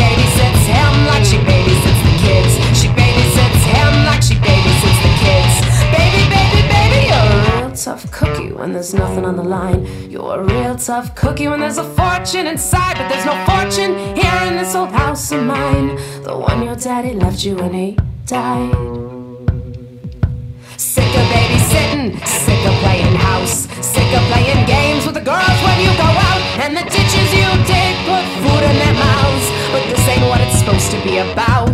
babysits him like she babysits the kids. She babysits him like she babysits the kids. Baby, baby, baby, you're a real tough cookie when there's nothing on the line. You're a real tough cookie when there's a fortune inside, but there's no fortune here in this old house of mine. The one your daddy left you when he died. be about.